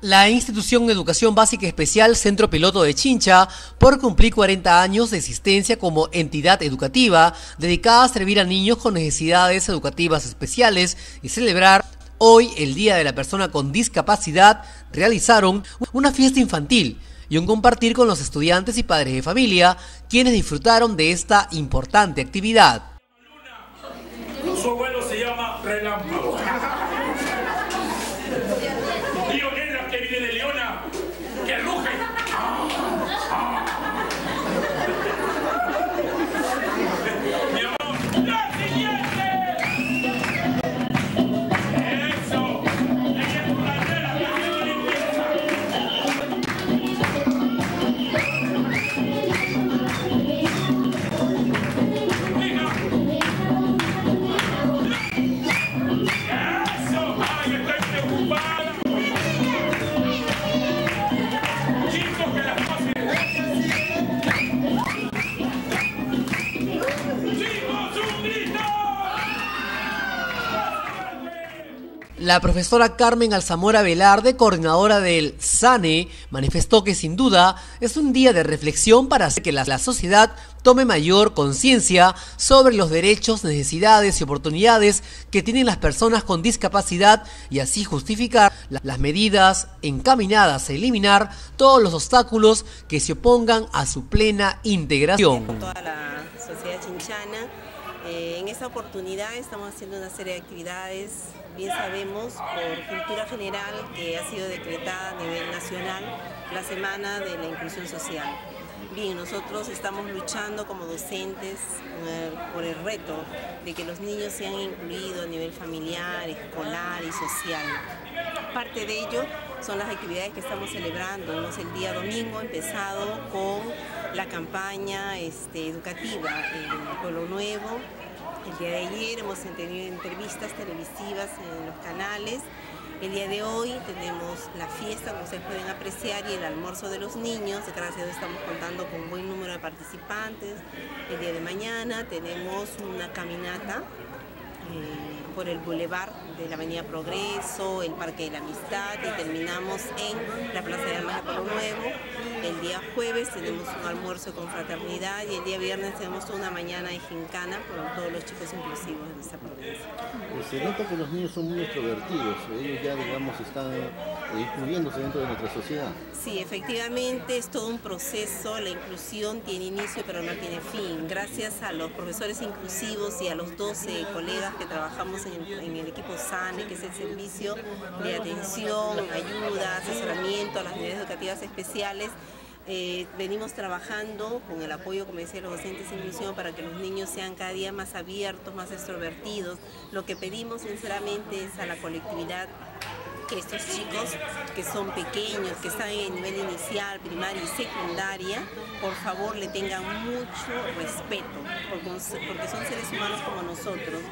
La institución educación básica especial Centro Piloto de Chincha, por cumplir 40 años de existencia como entidad educativa dedicada a servir a niños con necesidades educativas especiales y celebrar hoy el Día de la Persona con Discapacidad, realizaron una fiesta infantil y un compartir con los estudiantes y padres de familia, quienes disfrutaron de esta importante actividad. Su abuelo se llama Relámpago. Lioneras que viene de Leona, que rugen. La profesora Carmen Alzamora Velarde, coordinadora del SANE, manifestó que sin duda es un día de reflexión para hacer que la, sociedad tome mayor conciencia sobre los derechos, necesidades y oportunidades que tienen las personas con discapacidad y así justificar las medidas encaminadas a eliminar todos los obstáculos que se opongan a su plena integración. Toda la sociedad chinchana eh, en esta oportunidad estamos haciendo una serie de actividades, bien sabemos, por cultura general que ha sido decretada a nivel nacional la Semana de la Inclusión Social. Bien, nosotros estamos luchando como docentes eh, por el reto de que los niños sean incluidos a nivel familiar, escolar y social. Parte de ello son las actividades que estamos celebrando. Hemos el día domingo empezado con la campaña este, educativa en Pueblo Nuevo. El día de ayer hemos tenido entrevistas televisivas en los canales. El día de hoy tenemos la fiesta, como ustedes pueden apreciar, y el almuerzo de los niños. Gracias a Dios estamos contando con un buen número de participantes. El día de mañana tenemos una caminata eh, por el bulevar de la Avenida Progreso, el Parque de la Amistad y terminamos en la Plaza de Armas de Palo Nuevo. El día jueves tenemos un almuerzo con fraternidad y el día viernes tenemos una mañana de gincana con todos los chicos inclusivos de nuestra provincia. Pues se nota que los niños son muy extrovertidos, ellos ya digamos están eh, incluyéndose dentro de nuestra sociedad. Sí, efectivamente es todo un proceso, la inclusión tiene inicio pero no tiene fin. Gracias a los profesores inclusivos y a los 12 colegas que trabajamos en el, equipo SANE, que es el servicio de atención, ayuda, asesoramiento a las unidades educativas especiales, eh, venimos trabajando con el apoyo, como decía, de los docentes de inclusión para que los niños sean cada día más abiertos, más extrovertidos. Lo que pedimos sinceramente es a la colectividad que estos chicos que son pequeños, que están en nivel inicial, primaria y secundaria, por favor le tengan mucho respeto, porque son seres humanos como nosotros.